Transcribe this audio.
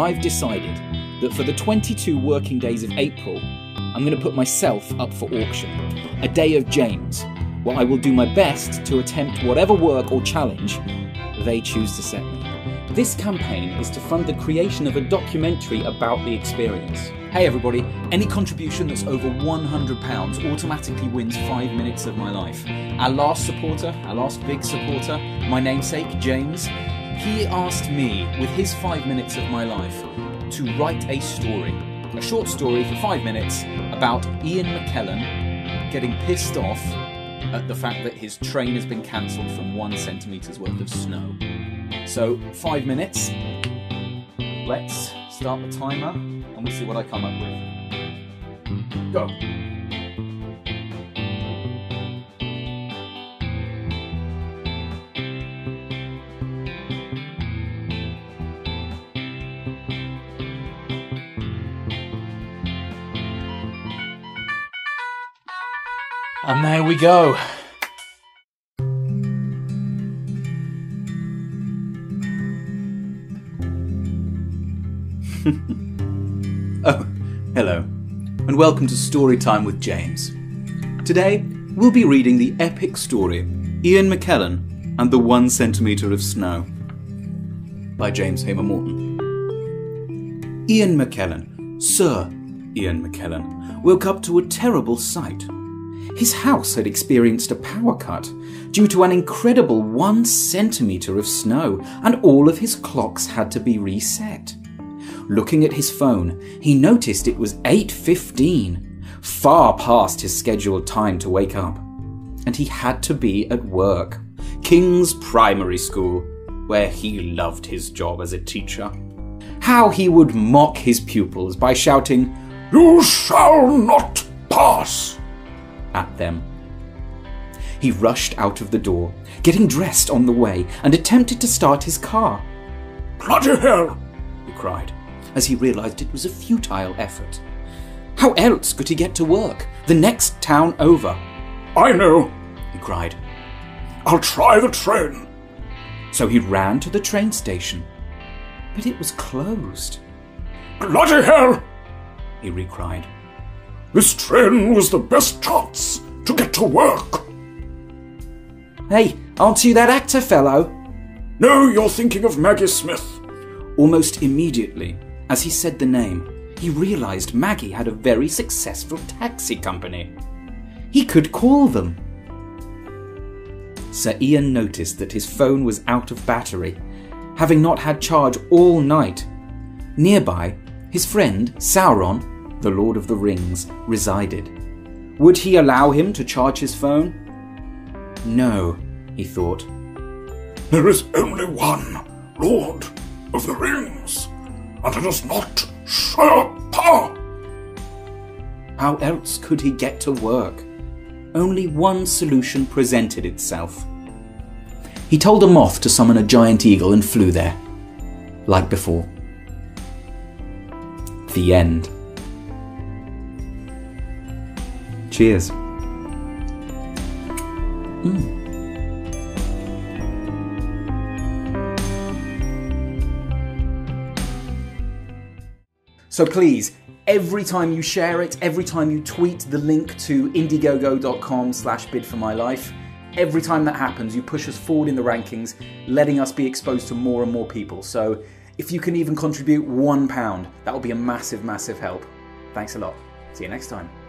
I've decided that for the 22 working days of April, I'm going to put myself up for auction. A day of James, where I will do my best to attempt whatever work or challenge they choose to set me. This campaign is to fund the creation of a documentary about the experience. Hey everybody, any contribution that's over £100 automatically wins 5 minutes of my life. Our last supporter, our last big supporter, my namesake, James, he asked me, with his 5 minutes of my life, to write a story. A short story for 5 minutes about Ian McKellen getting pissed off at the fact that his train has been cancelled from one centimetre's worth of snow. So, five minutes. Let's start the timer and we'll see what I come up with. Go. And there we go. oh, hello, and welcome to Storytime with James. Today, we'll be reading the epic story Ian McKellen and the One Centimetre of Snow by James Hamer Morton. Ian McKellen, Sir Ian McKellen, woke up to a terrible sight. His house had experienced a power cut due to an incredible one centimetre of snow, and all of his clocks had to be reset. Looking at his phone, he noticed it was 8:15, far past his scheduled time to wake up. And he had to be at work, King's Primary School, where he loved his job as a teacher. How he would mock his pupils by shouting, "You shall not pass!" At them. He rushed out of the door, getting dressed on the way, and attempted to start his car. Bloody hell! he cried, as he realized it was a futile effort. How else could he get to work, the next town over? I know, he cried. I'll try the train. So he ran to the train station, but it was closed. Bloody hell! he recried. This train was the best chance to get to work. Hey, aren't you that actor fellow? No, you're thinking of Maggie Smith. Almost immediately, as he said the name, he realized Maggie had a very successful taxi company. He could call them. Sir Ian noticed that his phone was out of battery, having not had charge all night. Nearby, his friend, Sauron, the Lord of the Rings, resided. Would he allow him to charge his phone? No, he thought. There is only one Lord of the Rings, and it is not Sir Pa. How else could he get to work? Only one solution presented itself. He told a moth to summon a giant eagle and flew there, like before. The end. Cheers. Mm. So please, every time you share it, every time you tweet the link to indiegogo.com slash bid for my life, every time that happens, you push us forward in the rankings, letting us be exposed to more and more people. So if you can even contribute one pound, that will be a massive, massive help. Thanks a lot. See you next time.